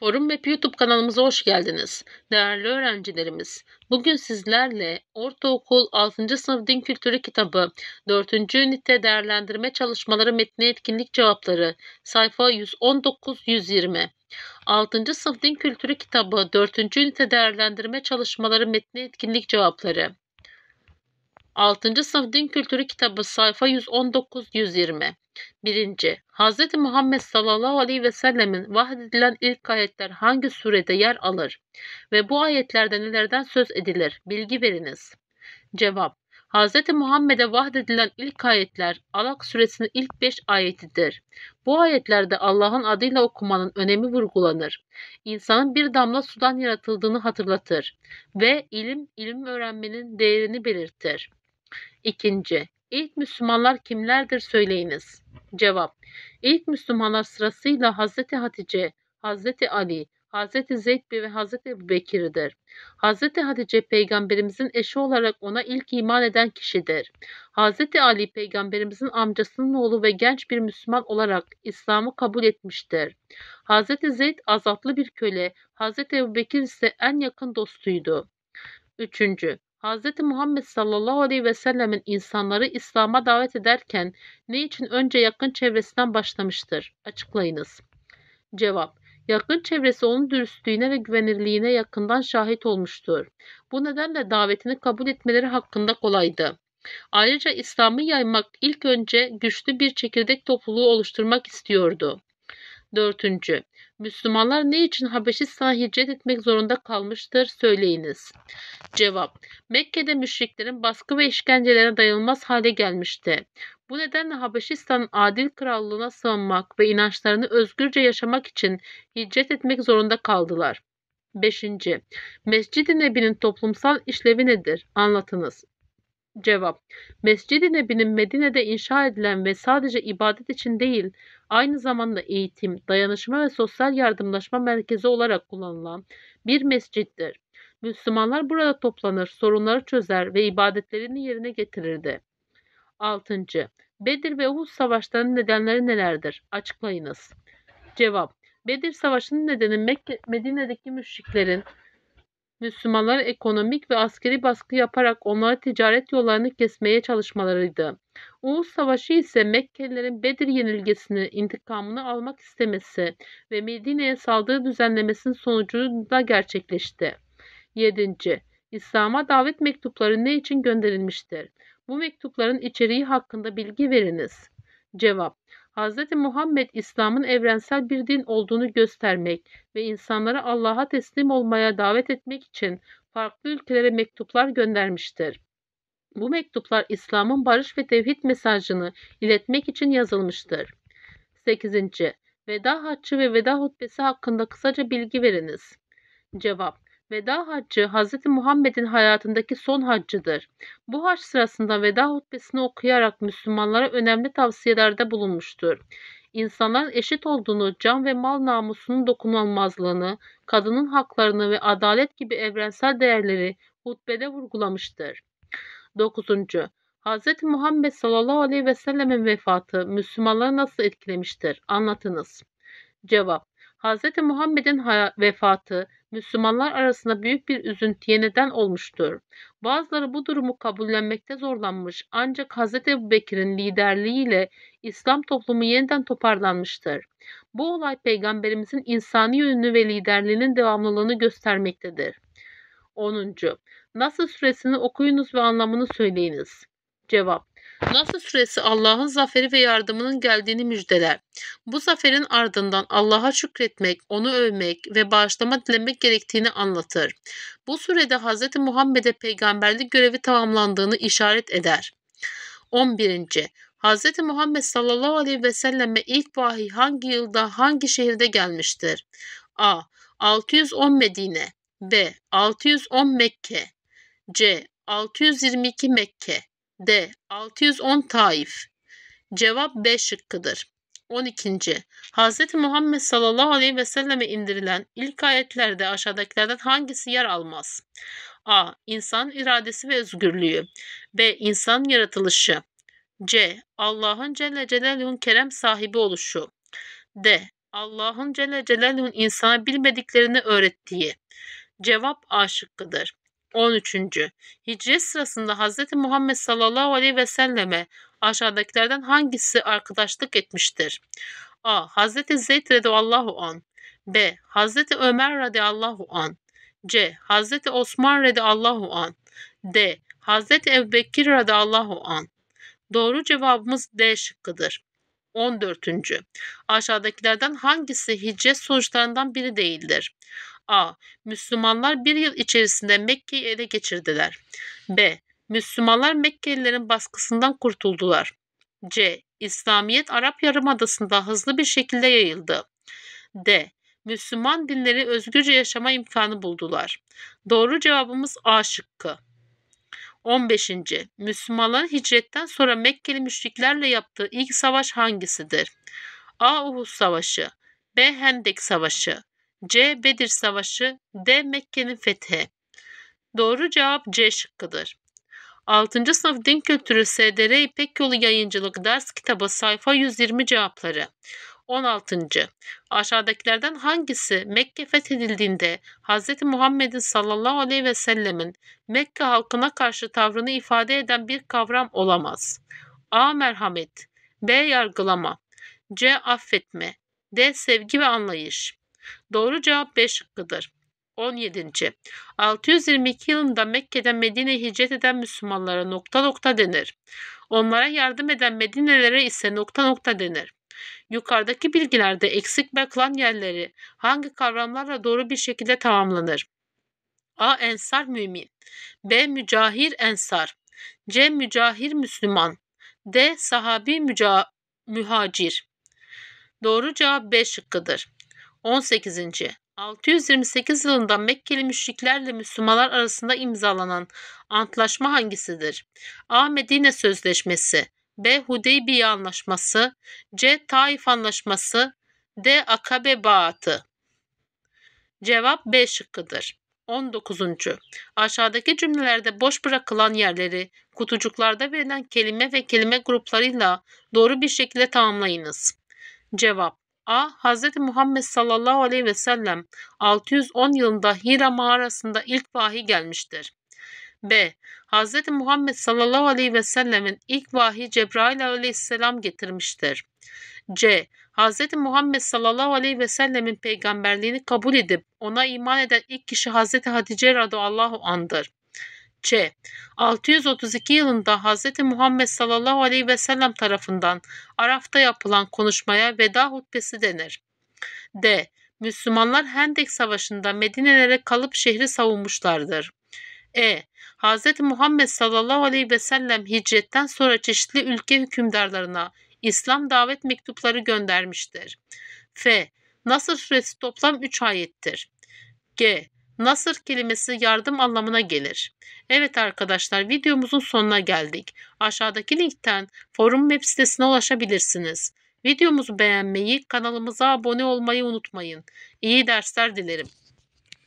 Forum Web YouTube kanalımıza hoş geldiniz. Değerli öğrencilerimiz, bugün sizlerle Ortaokul 6. Sınıf Din Kültürü kitabı 4. ünite değerlendirme çalışmaları metni etkinlik cevapları sayfa 119-120. 6. Sınıf Din Kültürü kitabı 4. ünite değerlendirme çalışmaları metni etkinlik cevapları 6. Sınıf Din Kültürü kitabı sayfa 119-120. 1. Hz. Muhammed sallallahu aleyhi ve sellemin vahyedilen ilk ayetler hangi surede yer alır ve bu ayetlerde nelerden söz edilir? Bilgi veriniz. Cevap Hz. Muhammed'e vahyedilen ilk ayetler Alak suresinin ilk 5 ayetidir. Bu ayetlerde Allah'ın adıyla okumanın önemi vurgulanır. İnsanın bir damla sudan yaratıldığını hatırlatır ve ilim, ilim öğrenmenin değerini belirtir. İkinci, ilk Müslümanlar kimlerdir söyleyiniz. Cevap, İlk Müslümanlar sırasıyla Hazreti Hatice, Hazreti Ali, Hazreti Zeyd ve Hazreti Bekir'dir. Hazreti Hatice peygamberimizin eşi olarak ona ilk iman eden kişidir. Hazreti Ali peygamberimizin amcasının oğlu ve genç bir Müslüman olarak İslam'ı kabul etmiştir. Hazreti Zeyd azatlı bir köle, Hazreti Ebu Bekir ise en yakın dostuydu. Üçüncü, Hz. Muhammed sallallahu aleyhi ve sellemin insanları İslam'a davet ederken ne için önce yakın çevresinden başlamıştır? Açıklayınız. Cevap Yakın çevresi onun dürüstlüğüne ve güvenirliğine yakından şahit olmuştur. Bu nedenle davetini kabul etmeleri hakkında kolaydı. Ayrıca İslam'ı yaymak ilk önce güçlü bir çekirdek topluluğu oluşturmak istiyordu. Dördüncü, Müslümanlar ne için Habeşistan'a hicret etmek zorunda kalmıştır söyleyiniz. Cevap, Mekke'de müşriklerin baskı ve işkencelerine dayanılmaz hale gelmişti. Bu nedenle Habeşistan'ın adil krallığına sığınmak ve inançlarını özgürce yaşamak için hicret etmek zorunda kaldılar. 5. Mescid-i Nebi'nin toplumsal işlevi nedir? Anlatınız. Cevap Mescid-i Nebi'nin Medine'de inşa edilen ve sadece ibadet için değil, aynı zamanda eğitim, dayanışma ve sosyal yardımlaşma merkezi olarak kullanılan bir mescittir. Müslümanlar burada toplanır, sorunları çözer ve ibadetlerini yerine getirirdi. 6. Bedir ve Uhud savaşlarının nedenleri nelerdir? Açıklayınız. Cevap Bedir Savaşı'nın nedeni Mekke, Medine'deki müşriklerin Müslümanlara ekonomik ve askeri baskı yaparak onlara ticaret yollarını kesmeye çalışmalarıydı. Uğuz Savaşı ise Mekkelilerin Bedir yenilgesini, intikamını almak istemesi ve Medine'ye saldırı düzenlemesinin sonucunda gerçekleşti. 7. İslam'a davet mektupları ne için gönderilmiştir? Bu mektupların içeriği hakkında bilgi veriniz. Cevap Hz. Muhammed İslam'ın evrensel bir din olduğunu göstermek ve insanları Allah'a teslim olmaya davet etmek için farklı ülkelere mektuplar göndermiştir. Bu mektuplar İslam'ın barış ve tevhid mesajını iletmek için yazılmıştır. 8. Veda haccı ve veda hutbesi hakkında kısaca bilgi veriniz. Cevap Veda haccı Hz. Muhammed'in hayatındaki son haccıdır. Bu hac sırasında veda hutbesini okuyarak Müslümanlara önemli tavsiyelerde bulunmuştur. İnsanların eşit olduğunu, can ve mal namusunun dokunulmazlığını, kadının haklarını ve adalet gibi evrensel değerleri hutbede vurgulamıştır. 9. Hz. Muhammed sallallahu aleyhi ve sellemin vefatı Müslümanları nasıl etkilemiştir? Anlatınız. Cevap Hz. Muhammed'in vefatı Müslümanlar arasında büyük bir üzüntüye neden olmuştur. Bazıları bu durumu kabullenmekte zorlanmış ancak Hz. Ebu Bekir'in liderliğiyle İslam toplumu yeniden toparlanmıştır. Bu olay peygamberimizin insani yönünü ve liderliğinin devamlılığını göstermektedir. 10. Nasıl suresini okuyunuz ve anlamını söyleyiniz. Cevap Nasıl suresi Allah'ın zaferi ve yardımının geldiğini müjdeler. Bu zaferin ardından Allah'a şükretmek, onu övmek ve bağışlama dilemek gerektiğini anlatır. Bu surede Hz. Muhammed'e peygamberlik görevi tamamlandığını işaret eder. 11. Hz. Muhammed sallallahu aleyhi ve selleme ilk vahiy hangi yılda hangi şehirde gelmiştir? A. 610 Medine B. 610 Mekke C. 622 Mekke D. 610 Taif. Cevap B şıkkıdır. 12. Hz. Muhammed sallallahu aleyhi ve selleme indirilen ilk ayetlerde aşağıdakilerden hangisi yer almaz? A. İnsan iradesi ve özgürlüğü. B. İnsan yaratılışı. C. Allah'ın Celle Celaluhu'nun kerem sahibi oluşu. D. Allah'ın Celle Celaluhu'nun insana bilmediklerini öğrettiği. Cevap A şıkkıdır. 13. Hicret sırasında Hz. Muhammed sallallahu aleyhi ve selleme aşağıdakilerden hangisi arkadaşlık etmiştir? A. Hz. Zeyd radıyallahu an. B. Hz. Ömer radıyallahu an. C. Hz. Osman radıyallahu an. D. Hz. Ebubekir radıyallahu an. Doğru cevabımız D şıkkıdır. 14. Aşağıdakilerden hangisi hicret sonuçlarından biri değildir? A. Müslümanlar bir yıl içerisinde Mekke'yi ele geçirdiler. B. Müslümanlar Mekkelilerin baskısından kurtuldular. C. İslamiyet Arap Yarımadası'nda hızlı bir şekilde yayıldı. D. Müslüman dinleri özgürce yaşama imkanı buldular. Doğru cevabımız A şıkkı. 15. Müslümanların hicretten sonra Mekkeli müşriklerle yaptığı ilk savaş hangisidir? A. Uhud Savaşı B. Hendek Savaşı C. Bedir Savaşı D. Mekke'nin fethi Doğru cevap C şıkkıdır. 6. sınıf din kültürü SDR İpek Yolu Yayıncılık ders kitabı sayfa 120 cevapları. 16. Aşağıdakilerden hangisi Mekke fethedildiğinde Hz. Muhammed'in sallallahu aleyhi ve sellemin Mekke halkına karşı tavrını ifade eden bir kavram olamaz? A. Merhamet B. Yargılama C. Affetme D. Sevgi ve anlayış. Doğru cevap B şıkkıdır. 17. 622 yılında Mekke'den Medine'ye hicret eden Müslümanlara nokta nokta denir. Onlara yardım eden Medinelere ise nokta nokta denir. Yukarıdaki bilgilerde eksik bırakılan yerleri hangi kavramlarla doğru bir şekilde tamamlanır? A. Ensar mümin B. Mücahir ensar C. Mücahir Müslüman D. Sahabi müca mühacir Doğru cevap B şıkkıdır. 18. 628 yılında Mekkeli müşriklerle Müslümanlar arasında imzalanan antlaşma hangisidir? A. Medine Sözleşmesi B. Hudeybiye Anlaşması C. Taif Anlaşması D. Akabe Baatı Cevap B şıkkıdır. 19. Aşağıdaki cümlelerde boş bırakılan yerleri kutucuklarda verilen kelime ve kelime gruplarıyla doğru bir şekilde tamamlayınız. Cevap A. Hz. Muhammed sallallahu aleyhi ve sellem 610 yılında Hira mağarasında ilk vahiy gelmiştir. B. Hz. Muhammed sallallahu aleyhi ve sellemin ilk vahiy Cebrail aleyhisselam getirmiştir. C. Hz. Muhammed sallallahu aleyhi ve sellemin peygamberliğini kabul edip ona iman eden ilk kişi Hz. Hatice radıyallahu andır. C. 632 yılında Hz. Muhammed sallallahu aleyhi ve sellem tarafından Araf'ta yapılan konuşmaya veda hutbesi denir. D. Müslümanlar Hendek Savaşı'nda Medine'lere kalıp şehri savunmuşlardır. E. Hz. Muhammed sallallahu aleyhi ve sellem hicretten sonra çeşitli ülke hükümdarlarına İslam davet mektupları göndermiştir. F. Nasır suresi toplam 3 ayettir. G. Nasır kelimesi yardım anlamına gelir. Evet arkadaşlar videomuzun sonuna geldik. Aşağıdaki linkten forum web sitesine ulaşabilirsiniz. Videomuzu beğenmeyi, kanalımıza abone olmayı unutmayın. İyi dersler dilerim.